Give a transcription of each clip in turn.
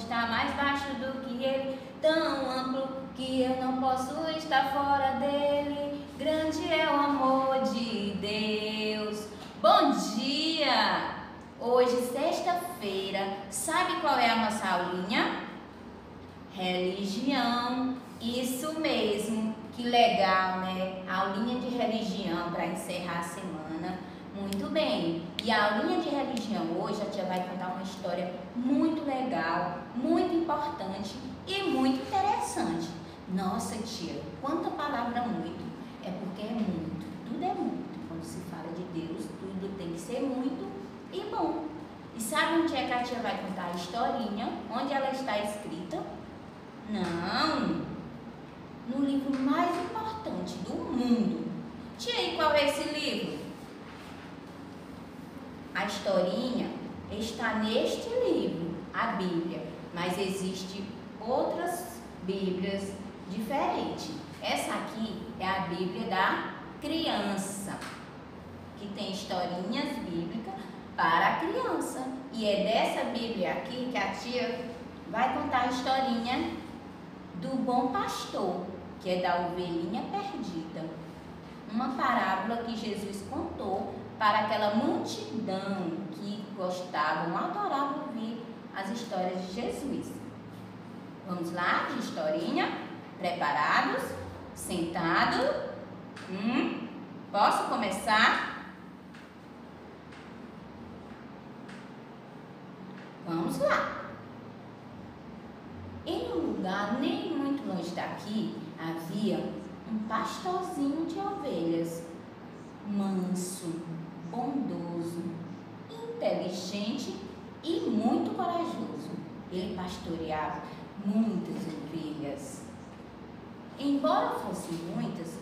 estar mais baixo do que Ele, tão amplo que eu não posso estar fora dele. Grande é o amor de Deus. Bom dia! Hoje, sexta-feira, sabe qual é a nossa aulinha? Religião. Isso mesmo. Que legal, né? Aulinha de religião para encerrar a semana. Muito bem. E a aulinha de religião hoje a tia vai contar uma história muito legal, muito importante e muito interessante. Nossa, tia, quanta palavra muito. É porque é muito. Tudo é muito. Quando se fala de Deus, tudo tem que ser muito e bom. E sabe onde é que a tia vai contar a historinha? Onde ela está escrita? Não. No livro mais importante do mundo. Tia, e qual é esse livro? A historinha está neste livro, a Bíblia, mas existe outras Bíblias diferente. Essa aqui é a Bíblia da criança, que tem historinhas bíblicas para a criança. E é dessa Bíblia aqui que a tia vai contar a historinha do bom pastor, que é da ovelhinha perdida. Uma parábola que Jesus contou para aquela multidão que gostavam, adoravam ouvir as histórias de Jesus. Vamos lá, de historinha? Preparados? Sentado? Hum? Posso começar? Vamos lá. Em um lugar nem muito longe daqui havia um pastorzinho de ovelhas, manso, bondoso, inteligente e muito corajoso. Ele pastoreava muitas ovelhas. Embora fossem muitas,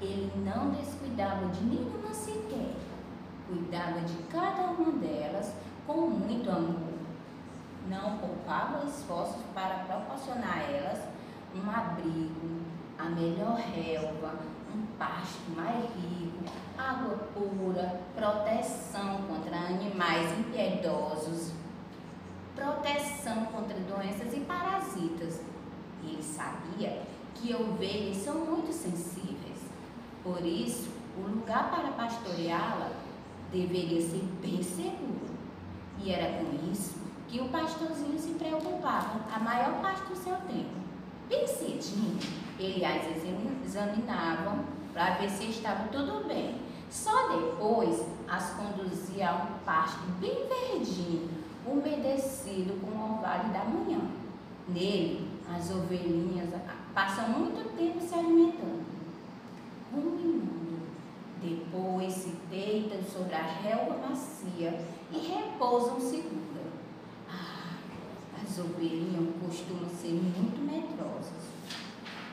ele não descuidava de nenhuma sequer. Cuidava de cada uma delas com muito amor. Não poupava esforços para proporcionar a elas um abrigo, a melhor relva, um pasto mais rico, água pura, proteção contra animais impiedosos, proteção contra doenças e parasitas. Ele sabia que ovelhas são muito sensíveis. Por isso, o lugar para pastoreá-la deveria ser bem seguro. E era com isso que o pastorzinho se preocupava a maior parte do seu tempo. Bem cedinho, ele as examinavam para ver se estava tudo bem. Só depois as conduzia a um pasto bem verdinho, umedecido com o orvalho da manhã. Nele, as ovelhinhas passam muito tempo se alimentando, ruminando. Depois se deitam sobre a relva macia e repousam segura. Ah, as ovelhinhas costumam ser muito medrosas.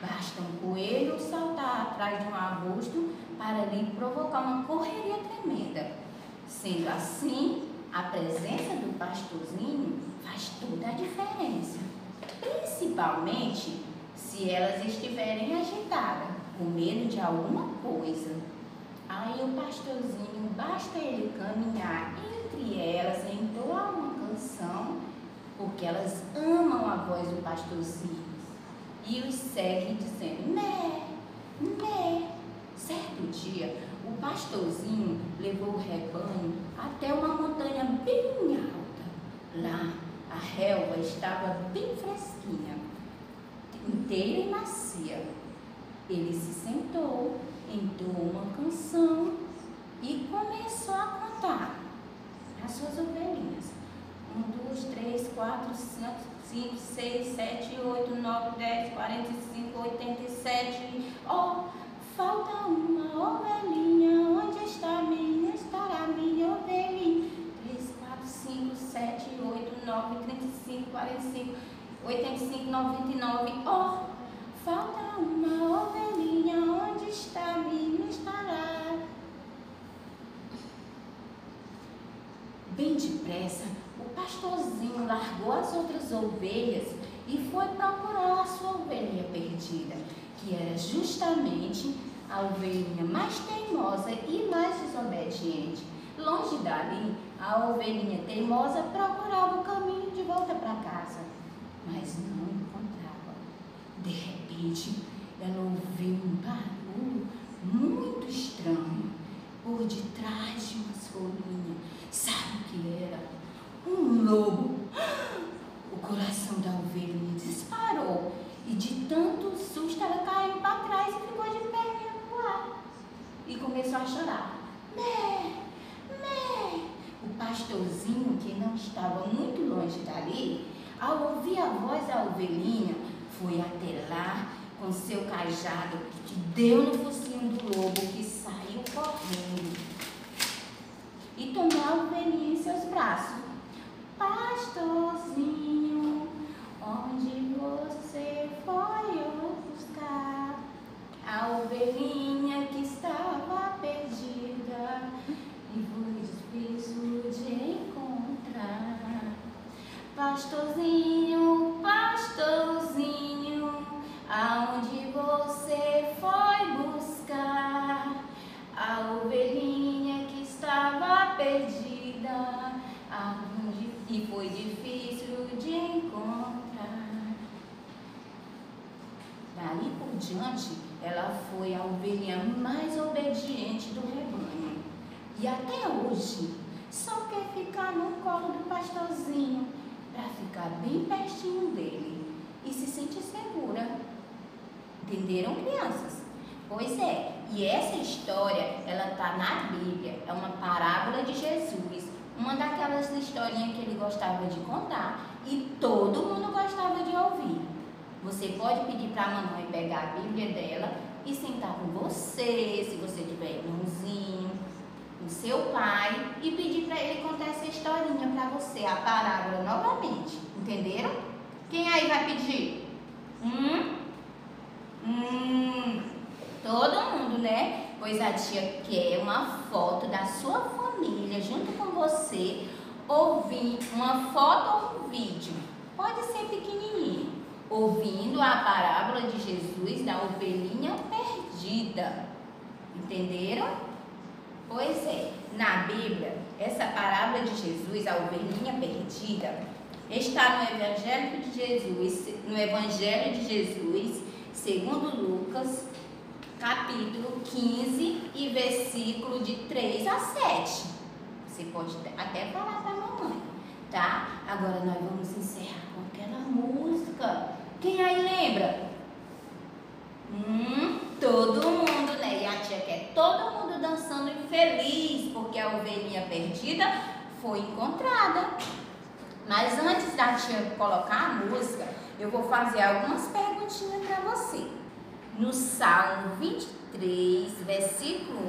Basta um coelho saltar atrás de um arbusto para lhe provocar uma correria tremenda. Sendo assim, a presença do pastorzinho faz toda a diferença. Principalmente se elas estiverem agitadas, com medo de alguma coisa. Aí o pastorzinho, basta ele caminhar entre elas, entoar uma canção, porque elas amam a voz do pastorzinho. E os segue dizendo, né, né. Certo dia, o pastorzinho levou o rebanho até uma montanha bem alta. Lá, a relva estava bem fresquinha inteira e macia. Ele se sentou, entoou uma canção e começou a contar as suas ovelhinhas. Um, dois, três, quatro, cinco, cinco, seis, sete, oito, nove, dez, quarenta e cinco, oitenta e sete. Oh, falta uma ovelhinha. Está minha? Estará minha ovelhinha. Três, quatro, cinco, sete, oito, nove, trinta e cinco, quarenta e cinco. 85, 99. Oh, falta uma ovelhinha, onde está? Minha estará. Bem depressa, o pastorzinho largou as outras ovelhas e foi procurar a sua ovelha perdida. justamente a ovelhinha mais teimosa e mais desobediente. Longe dali, a ovelhinha teimosa procurava o caminho de volta para casa, mas não encontrava. De repente, ela ouviu um barulho muito estranho por detrás de uma folhinhas. Sabe o que era? Um lobo. O coração da ovelhinha disparou e de tanto susto ela caiu para trás e ficou de. E começou a chorar. Mé, mé. O pastorzinho, que não estava muito longe dali, ao ouvir a voz da ovelhinha, foi até lá com seu cajado que deu no focinho do lobo que saiu correndo e tomou a ovelhinha em seus braços. Pastorzinho, onde você foi Diante, ela foi a ovelhinha mais obediente do rebanho. E até hoje, só quer ficar no colo do pastorzinho para ficar bem pertinho dele e se sentir segura. Entenderam, crianças? Pois é, e essa história, ela está na Bíblia, é uma parábola de Jesus, uma daquelas historinhas que ele gostava de contar e todo mundo gostava de ouvir. Você pode pedir para a mamãe pegar a Bíblia dela e sentar com você, se você tiver irmãozinho, o seu pai, e pedir para ele contar essa historinha para você, a parábola novamente. Entenderam? Quem aí vai pedir? Hum? Hum, todo mundo, né? Pois a tia quer uma foto da sua família junto com você, ouvir uma foto ou um vídeo. Pode ser pequenininho, ouvindo a parábola de Jesus da ovelhinha perdida. Entenderam? Pois é, na Bíblia, essa parábola de Jesus, a ovelhinha perdida, está no Evangelho de Jesus, no Evangelho de Jesus, segundo Lucas, capítulo 15 e versículo de 3 a 7. Você pode até falar para a mamãe, tá? Agora nós vamos encerrar com aquela música. Quem aí lembra? Hum, todo mundo, né? E a tia quer todo mundo dançando e feliz, porque a ovelhinha perdida foi encontrada. Mas antes da tia colocar a música, eu vou fazer algumas perguntinhas para você. No Salmo 23, versículo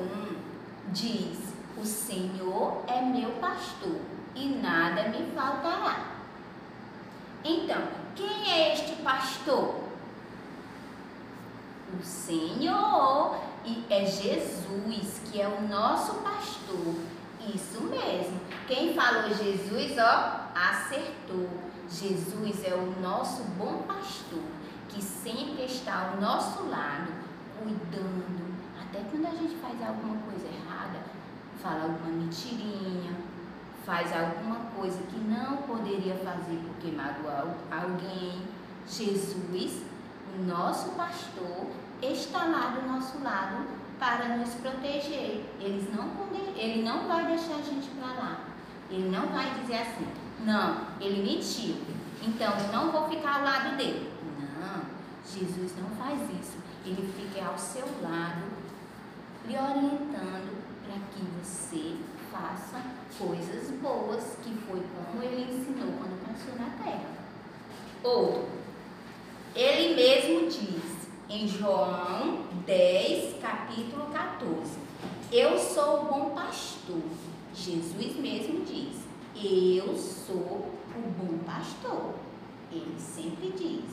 1, diz: O Senhor é meu pastor e nada me faltará. Então, quem é este pastor? O Senhor e é Jesus, que é o nosso pastor. Isso mesmo. Quem falou Jesus, ó, acertou. Jesus é o nosso bom pastor, que sempre está ao nosso lado, cuidando. Até quando a gente faz alguma coisa errada, fala alguma mentirinha, faz alguma coisa que não poderia fazer porque magoou alguém. Jesus, o nosso pastor, está lá do nosso lado para nos proteger. Não, ele não vai deixar a gente para lá. Ele não vai dizer assim, não, ele mentiu, então eu não vou ficar ao lado dele. Não, Jesus não faz isso. Ele fica ao seu lado, lhe orientando para que você faça coisas boas, que foi como ele ensinou quando passou na terra. Outro, ele mesmo diz em João 10, capítulo 14: Eu sou o bom pastor. Jesus mesmo diz: Eu sou o bom pastor. Ele sempre diz.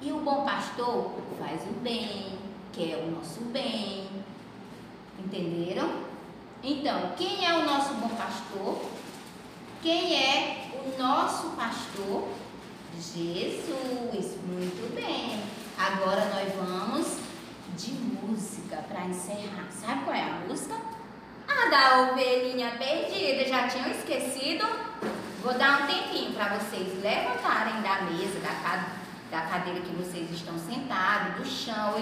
E o bom pastor faz o bem, quer o nosso bem. Entenderam? Então, quem é o nosso bom pastor? Quem é o nosso pastor? Jesus. Muito bem. Agora nós vamos de música para encerrar. Sabe qual é a música? A da ovelhinha perdida. Já tinham esquecido? Vou dar um tempinho para vocês levantarem da mesa, da cadeira da cadeira que vocês estão sentados, do chão,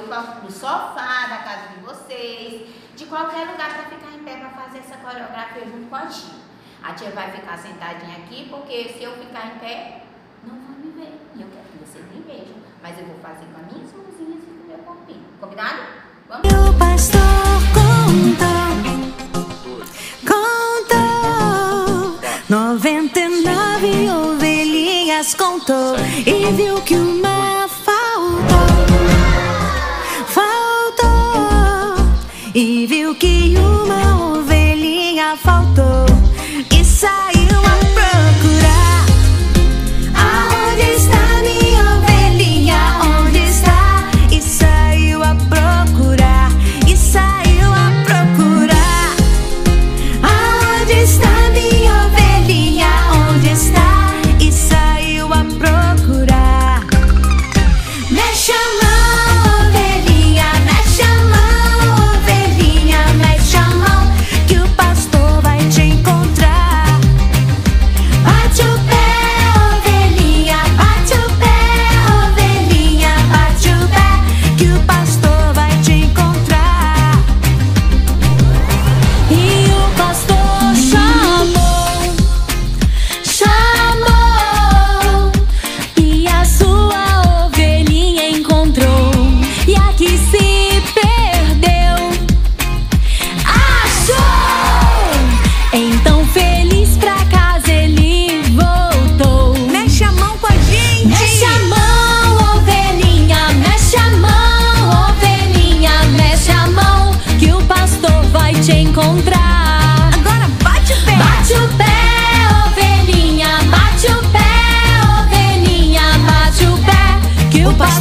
do sofá da casa de vocês, de qualquer lugar para ficar em pé para fazer essa coreografia junto com a tia. A tia vai ficar sentadinha aqui, porque se eu ficar em pé, não vai me ver. E eu quero que vocês me vejam. Mas eu vou fazer com as minhas mãozinhas e com o meu corpinho. Combinado? Vamos! contou e viu que uma faltou. Faltou. E viu que uma ovelhinha faltou. E saiu.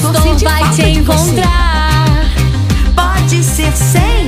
Gaston vai te encontrar. Pode ser sem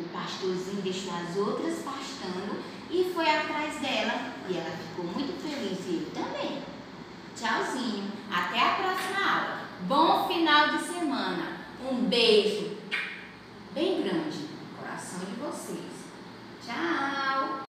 O pastorzinho deixou as outras pastando e foi atrás dela. E ela ficou muito feliz e eu também. Tchauzinho. Até a próxima aula. Bom final de semana. Um beijo bem grande no coração de vocês. Tchau!